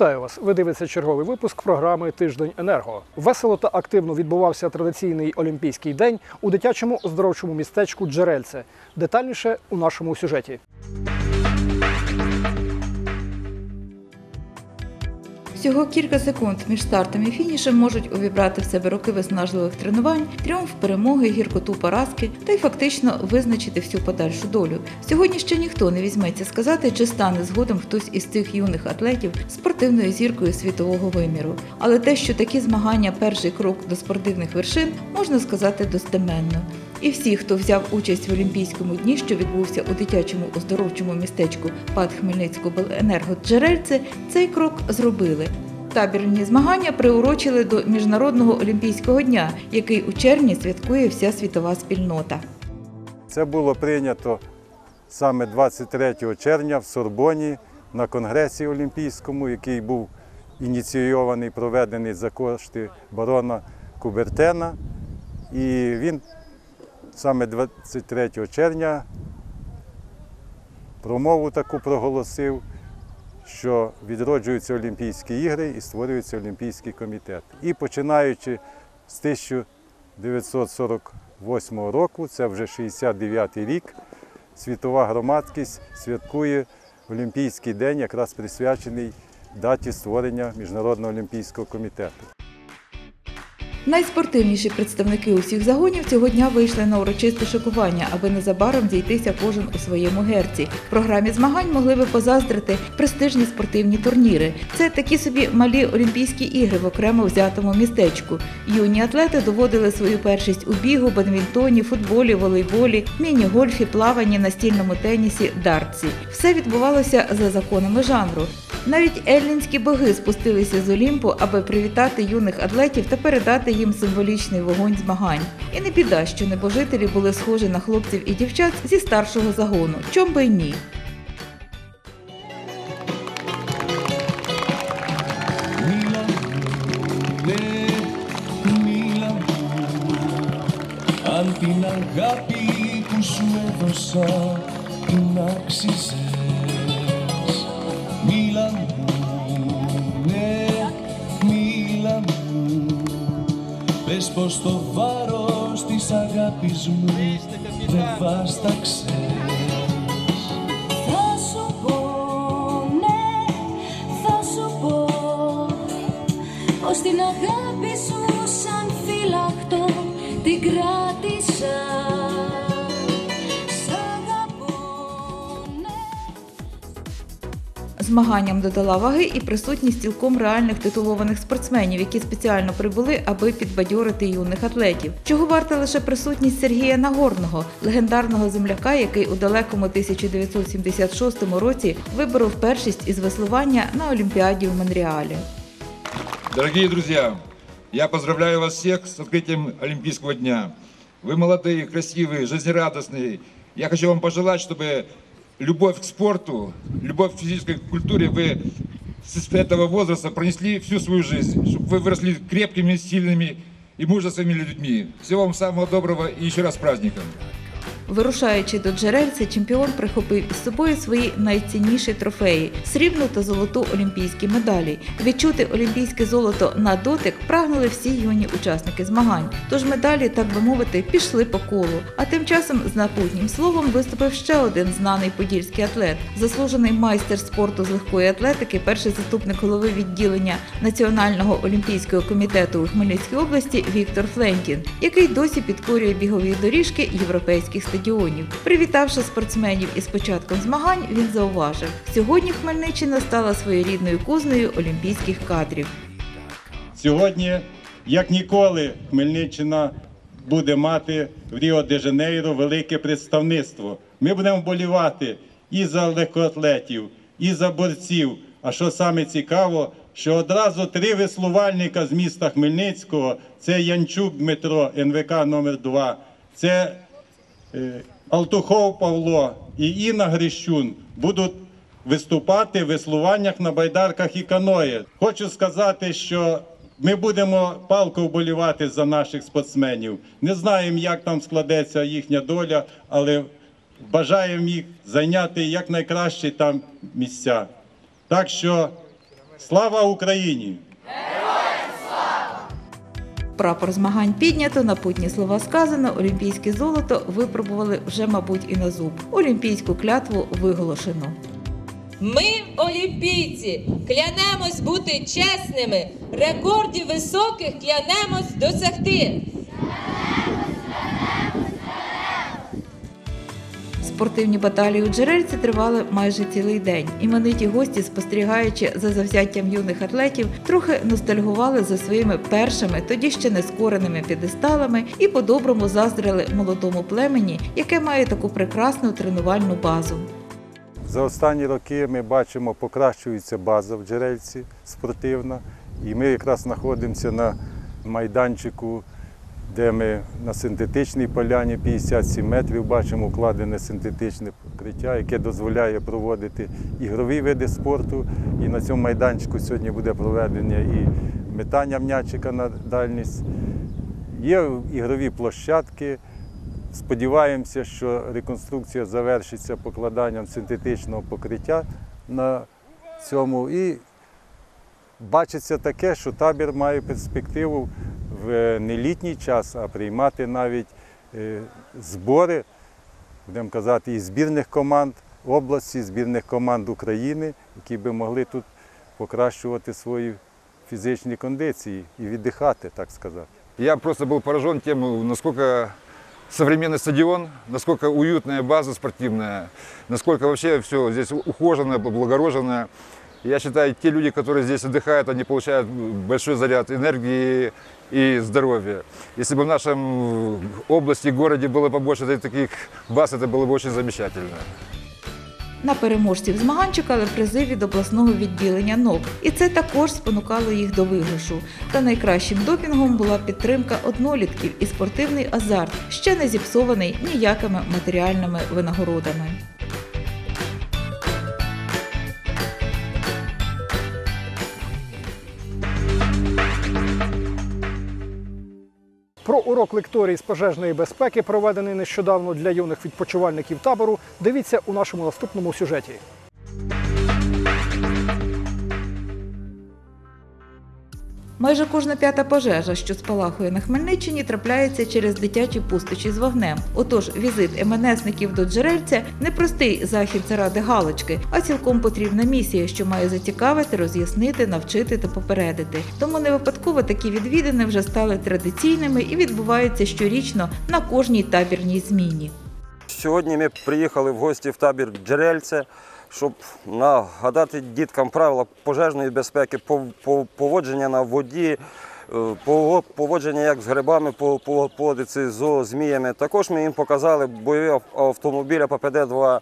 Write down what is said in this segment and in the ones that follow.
Вітаю вас! Ви дивитеся черговий випуск програми Тиждень енерго. Весело та активно відбувався традиційний олімпійський день у дитячому оздоровчому містечку Джерельце. Детальніше у нашому сюжеті. Всього кілька секунд між стартом і фінішем можуть увібрати в себе роки виснажливих тренувань, тріумф перемоги, гіркоту поразки та й фактично визначити всю подальшу долю. Сьогодні ще ніхто не візьметься сказати, чи стане згодом хтось із цих юних атлетів спортивною зіркою світового виміру. Але те, що такі змагання перший крок до спортивних вершин, можна сказати достеменно. І всі, хто взяв участь в Олімпійському дні, що відбувся у дитячому оздоровчому містечку ПАД Хмельницького Енергоджерельце, цей крок зробили. Табірні змагання приурочили до Міжнародного олімпійського дня, який у червні святкує вся світова спільнота. Це було прийнято саме 23 червня в Сорбоні на Конгресі Олімпійському, який був ініційований, проведений за кошти барона Кубертена. І він саме 23 червня промову таку проголосив, що відроджуються Олімпійські ігри і створюється Олімпійський комітет. І починаючи з 1948 року, це вже 69-й рік, світова громадськість святкує Олімпійський день, якраз присвячений даті створення Міжнародного олімпійського комітету. Найспортивніші представники усіх загонів цього дня вийшли на урочисте шокування, аби незабаром зійтися кожен у своєму герці. В програмі змагань могли би позаздрити престижні спортивні турніри. Це такі собі малі Олімпійські ігри в окремо взятому містечку. Юні атлети доводили свою першість у бігу, бадмінтоні, футболі, волейболі, міні-гольфі, плаванні, настільному тенісі, дартсі. Все відбувалося за законами жанру. Навіть еллінські боги спустилися з Олімпу, аби привітати юних атлетів та передати їм символічний вогонь змагань. І не біда, що небожителі були схожі на хлопців і дівчат зі старшого загону. Чом би й ні. Μίλα μου, ναι, μίλα μου Αν την αγάπη που σου έδωσα την άξιζες Πες πως το βάρος της αγάπης μου δεν βάσταξες. Θα σου πω, ναι, θα σου πω Πως την αγάπη Змаганням додала ваги і присутність цілком реальних титулованих спортсменів, які спеціально прибули, аби підбадьорити юних атлетів. Чого варта лише присутність Сергія Нагорного, легендарного земляка, який у далекому 1976 році виборов першість із веслування на Олімпіаді в Монреалі. Дорогие друзья, я поздравляю вас всех с открытием Олимпийского дня. Вы молодые, красивые, жизнерадостные. Я хочу вам пожелать, чтобы любовь к спорту, любовь к физической культуре вы с этого возраста пронесли всю свою жизнь, чтобы вы выросли крепкими, сильными и мужественными людьми. Всего вам самого доброго и еще раз с праздником. Вирушаючи до джерельця, чемпіон прихопив із собою свої найцінніші трофеї срібну та золоту олімпійські медалі. Відчути олімпійське золото на дотик прагнули всі юні учасники змагань. Тож медалі, так би мовити, пішли по колу. А тим часом з напутнім словом виступив ще один знаний подільський атлет, заслужений майстер спорту з легкої атлетики, перший заступник голови відділення Національного олімпійського комітету у Хмельницькій області Віктор Фленкін, який досі підкорює бігові доріжки європейських стадіонів. Привітавши спортсменів із початком змагань, він зауважив: сьогодні Хмельниччина стала своєрідною кузнею олімпійських кадрів. Сьогодні, як ніколи, Хмельниччина буде мати в Ріо де Жанейро велике представництво. Ми будемо вболівати і за легкоатлетів, і за борців. А що саме цікаво, що одразу три веслувальника з міста Хмельницького це Янчук Дмитро, НВК номер 2 це Алтухов Павло і Інна Грищун будуть виступати в веслуваннях на байдарках і каної. Хочу сказати, що ми будемо палко вболівати за наших спортсменів. Не знаємо, як там складеться їхня доля, але бажаємо їх зайняти якнайкращі там місця. Так що Слава Україні! Прапор змагань піднято, напутні слова сказано, олімпійське золото випробували вже, мабуть, і на зуб. Олімпійську клятву виголошено. Ми, олімпійці, клянемось бути чесними, рекордів високих клянемось досягти. Спортивні баталії у джерельці тривали майже цілий день. Імениті гості, спостерігаючи за завзяттям юних атлетів, трохи ностальгували за своїми першими, тоді ще не скореними підесталами і по-доброму заздрили молодому племені, яке має таку прекрасну тренувальну базу. За останні роки ми бачимо, покращується база в джерельці спортивна. І ми якраз знаходимося на майданчику, де ми на синтетичній поляні 57 метрів бачимо укладене синтетичне покриття, яке дозволяє проводити ігрові види спорту. І на цьому майданчику сьогодні буде проведення і метання м'ячика на дальність. Є ігрові площадки. Сподіваємося, що реконструкція завершиться покладанням синтетичного покриття на цьому. І бачиться таке, що табір має перспективу в не літній час, а приймати навіть е, збори, будемо казати, і збірних команд області, збірних команд України, які би могли тут покращувати свої фізичні кондиції і віддихати, так сказати. Я просто был поражен тем, насколько современный стадион, насколько уютная база спортивная, насколько вообще все здесь ухожено, облагорожено. Я считаю, те люди, которые здесь отдыхают, они получают большой заряд энергии и здоровья. Если бы в нашем области, городе было побольше таких баз, это было бы очень замечательно. На переможців змагань чекали призи від обласного відділення НОК, і це також спонукало їх до виграшу. Та найкращим допінгом була підтримка однолітків і спортивний азарт, ще не зіпсований ніякими матеріальними винагородами. Урок лекторії з пожежної безпеки, проведений нещодавно для юних відпочивальників табору, дивіться у нашому наступному сюжеті. Майже кожна п'ята пожежа, що спалахує на Хмельниччині, трапляється через дитячі пустощі з вогнем. Отож, візит МНСників до джерельця не простий захід заради галочки, а цілком потрібна місія, що має зацікавити, роз'яснити, навчити та попередити. Тому не випадково такі відвідини вже стали традиційними і відбуваються щорічно на кожній табірній зміні. Сьогодні ми приїхали в гості в табір Джерельце, щоб нагадати діткам правила пожежної безпеки, пов- пов- поводження на воді, е, поводження як з грибами по- по- поводиться, з зміями. Також ми їм показали бойові автомобілі ППД-2,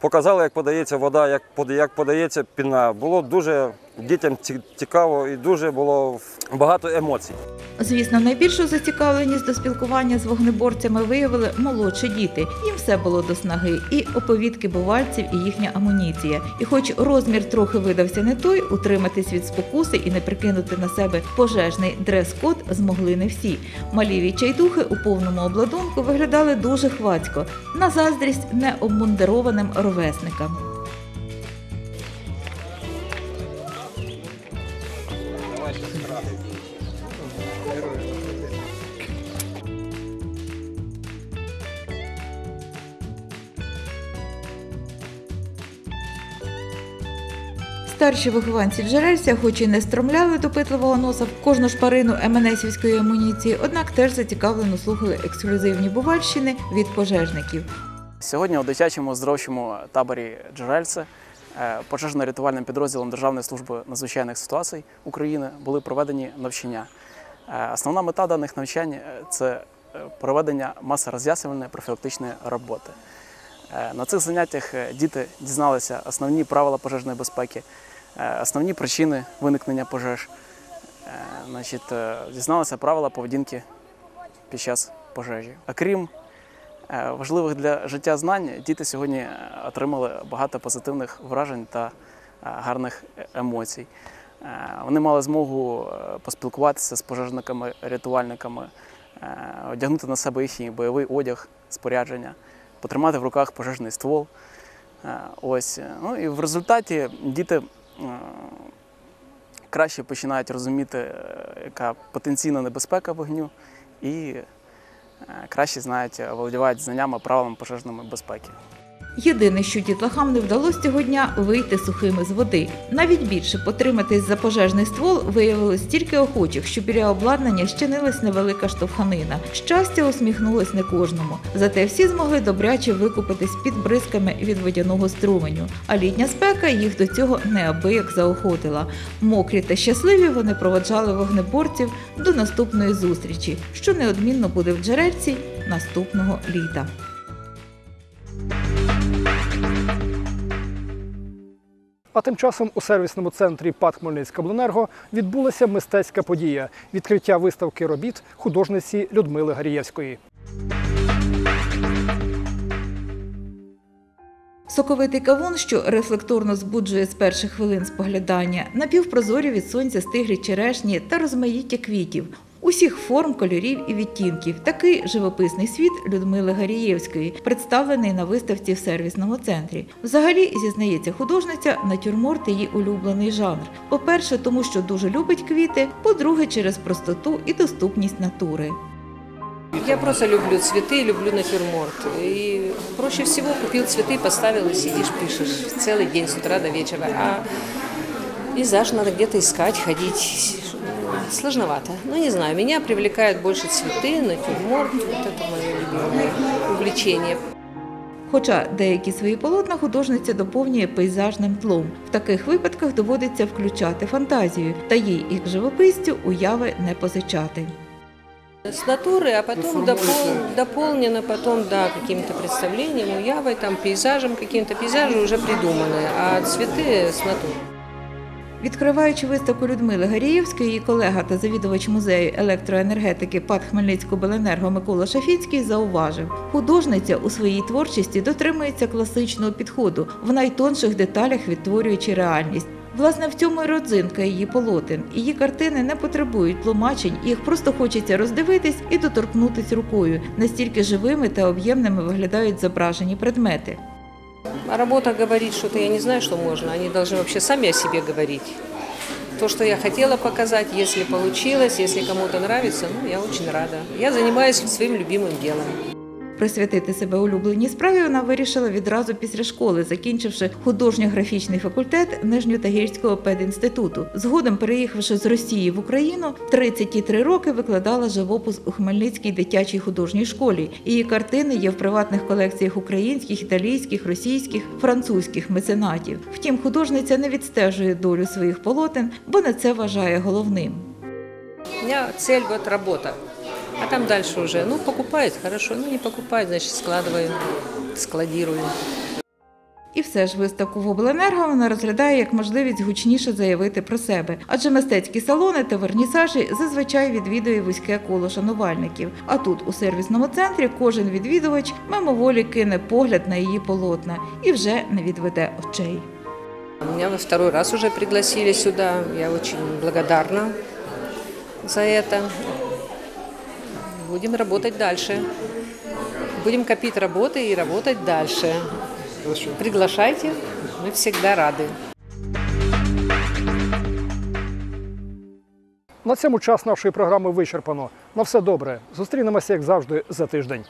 показали, як подається вода, як подається піна. Було дуже дітям цікаво і дуже було багато емоцій. Звісно, найбільшу зацікавленість до спілкування з вогнеборцями виявили молодші діти. Їм все було до снаги, і оповідки бувальців, і їхня амуніція. І хоч розмір трохи видався не той, утриматись від спокуси і не прикинути на себе пожежний дрес-код змогли не всі. Малі відчайдухи у повному обладунку виглядали дуже хвацько, на заздрість необмундированим ровесникам. Старші вихованці джерельця, хоч і не стромляли допитливого носа в кожну шпарину МНСівської амуніції, однак теж зацікавлено слухали ексклюзивні бувальщини від пожежників. Сьогодні у дитячому оздоровчому таборі Джерельце пожежно-рятувальним підрозділом Державної служби надзвичайних ситуацій України були проведені навчання. Е, Основна мета даних навчань е, це е, проведення маси роз'яснювальної профілактичної роботи. Е, На цих заняттях е, діти дізналися основні правила пожежної безпеки, е, основні причини виникнення пожеж, е, е, дізналися правила поведінки під час пожежі. А крім е, важливих для життя знань, діти сьогодні е, отримали багато позитивних вражень та е, гарних е- емоцій. Е, Вони мали змогу е, поспілкуватися з пожежниками, рятувальниками, е, одягнути на себе їхній бойовий одяг, спорядження, потримати в руках пожежний ствол. Е, Ось. е, Ну і в результаті діти е, краще починають розуміти, е, яка потенційна небезпека вогню, і е, краще знають, е, володівають знаннями, правилами пожежної безпеки. Єдине, що дітлахам не вдалося цього дня вийти сухими з води. Навіть більше потриматись за пожежний ствол виявилось стільки охочих, що біля обладнання щинилась невелика штовханина. Щастя усміхнулось не кожному. Зате всі змогли добряче викупитись під бризками від водяного струменю. А літня спека їх до цього неабияк заохотила. Мокрі та щасливі вони проводжали вогнеборців до наступної зустрічі, що неодмінно буде в джерельці наступного літа. А тим часом у сервісному центрі ПАД Хмельницькобленерго відбулася мистецька подія відкриття виставки робіт художниці Людмили Гарієвської. Соковитий кавун, що рефлекторно збуджує з перших хвилин споглядання, напівпрозорі від сонця стиглі черешні та розмаїття квітів Усіх форм, кольорів і відтінків. Такий живописний світ Людмили Гарієвської, представлений на виставці в сервісному центрі. Взагалі, зізнається художниця, натюрморт її улюблений жанр. По-перше, тому що дуже любить квіти, по-друге, через простоту і доступність натури. Я просто люблю цветы, люблю натюрморт. И проще всего купил цветы, поставил и сидишь, пишешь целый день с утра до вечера. А пейзаж надо где-то искать, ходить. Сложновато. Ну, не знаю, меня привлекают больше цветы, натюрморт. Вот это мое любимое увлечение. Хоча деякі свої полотна художниця доповнює пейзажним тлом. В таких випадках доводиться включати фантазію, та їй і живописцю уяви не позичати. С натуры, а потом допол- дополнено потом, да, каким-то представлением, уявой, там, пейзажем каким-то. Пейзажи уже придуманы, а цветы с натуры. Відкриваючи виставку Людмили Гаріївської, її колега та завідувач музею електроенергетики ПАД Хмельницькобленерго Микола Шафіцький зауважив, художниця у своїй творчості дотримується класичного підходу, в найтонших деталях відтворюючи реальність. Власне, в цьому і родзинка її полотен. Її картини не потребують тлумачень, їх просто хочеться роздивитись і доторкнутись рукою. Настільки живими та об'ємними виглядають зображені предмети. Работа говорит что-то, я не знаю, что можно. Они должны вообще сами о себе говорить. То, что я хотела показать, если получилось, если кому-то нравится, ну, я очень рада. Я занимаюсь своим любимым делом. Присвятити себе улюбленій справі вона вирішила відразу після школи, закінчивши художньо-графічний факультет Нижньотагірського педінституту. Згодом, переїхавши з Росії в Україну, 33 роки викладала живопис у Хмельницькій дитячій художній школі. Її картини є в приватних колекціях українських, італійських, російських, французьких меценатів. Втім, художниця не відстежує долю своїх полотен, бо на це вважає головним. У меня цель вот. А там дальше уже, ну, покупает, хорошо, ну, не покупает, значит, складываю, складирую. І все ж виставку в обленерго вона розглядає як можливість гучніше заявити про себе, адже мистецькі салони та вернісажі зазвичай відвідує вузьке коло шанувальників. А тут, у сервісному центрі, кожен відвідувач мимоволі кине погляд на її полотна і вже не відведе очей. Меня во второй раз уже пригласили сюда. Я очень благодарна за это Будем работать дальше. Будем копить работы и работать дальше. Приглашайте, мы всегда рады. На цьому час нашої програми вичерпано. На все добре. Зустрінемося, як завжди, за тиждень.